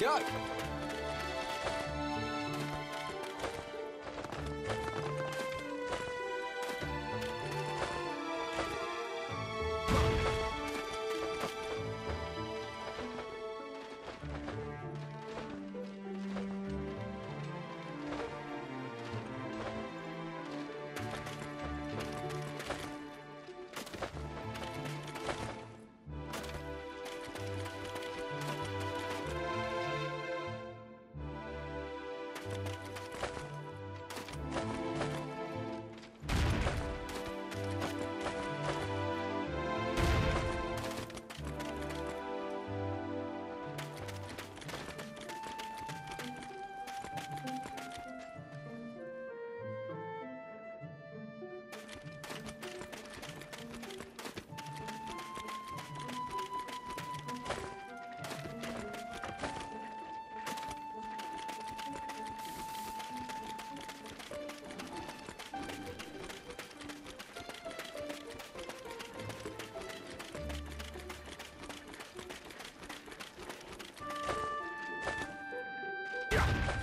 Let's go! Yeah!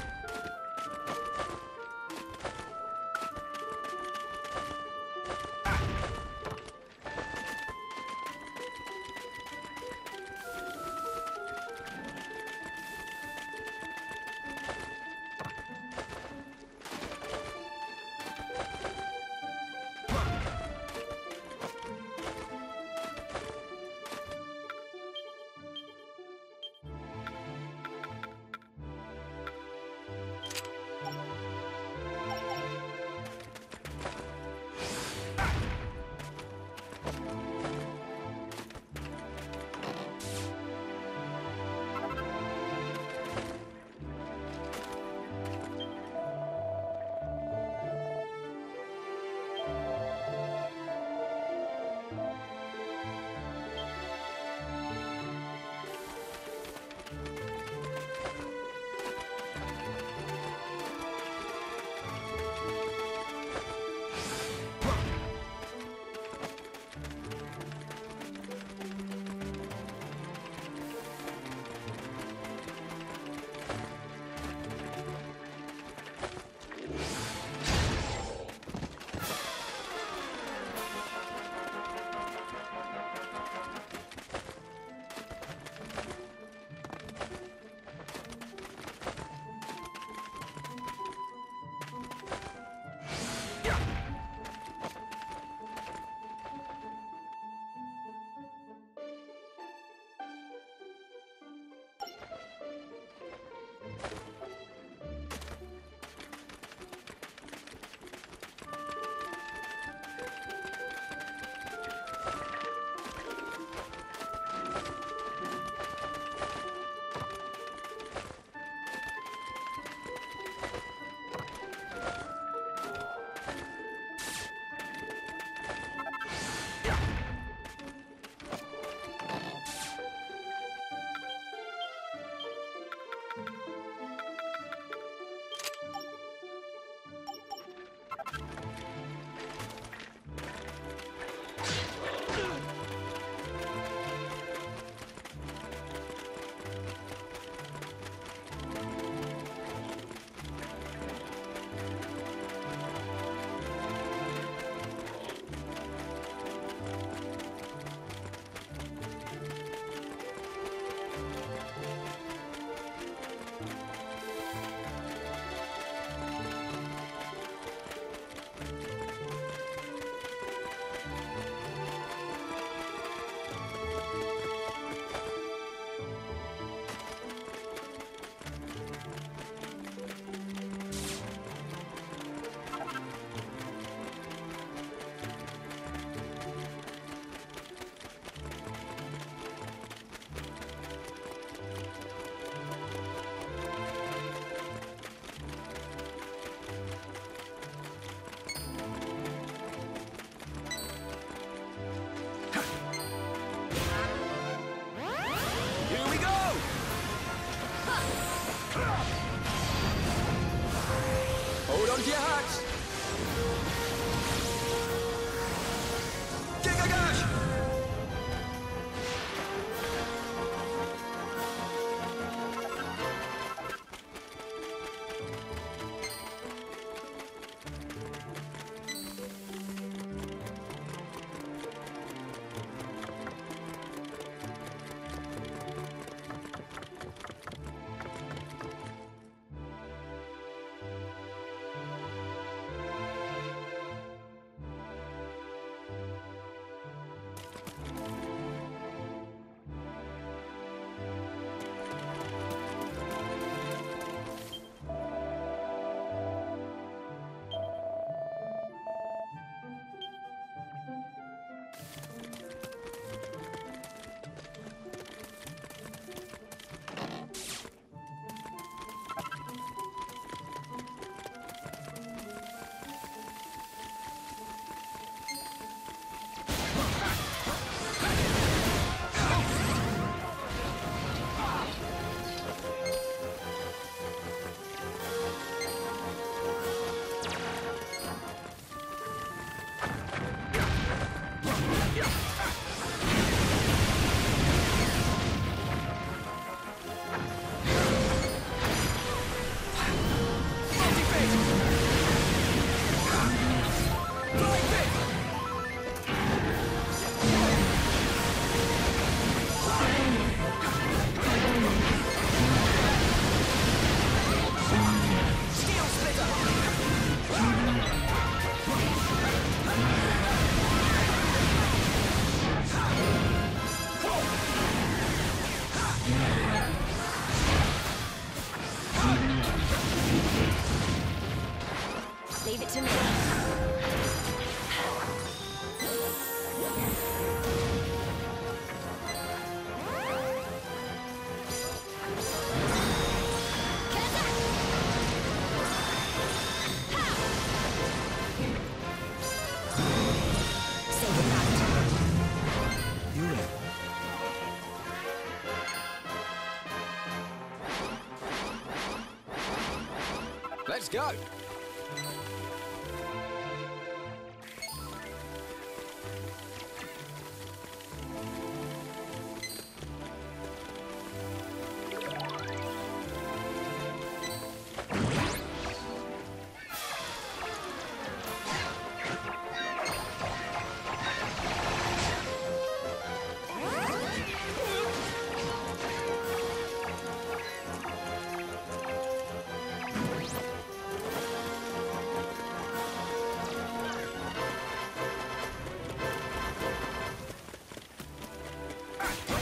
Go.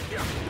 Yeah.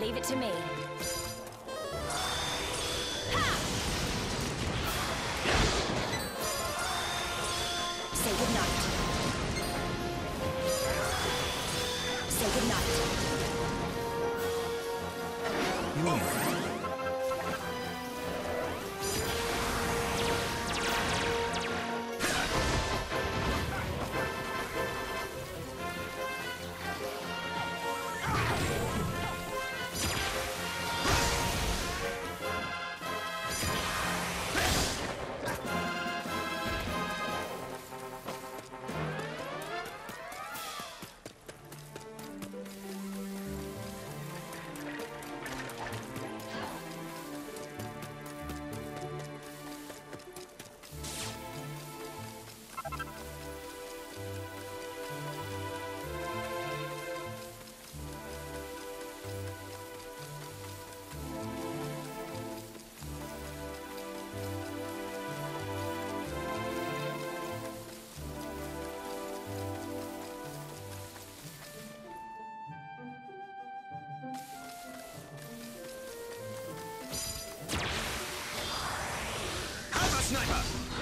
Leave it to me. Sniper?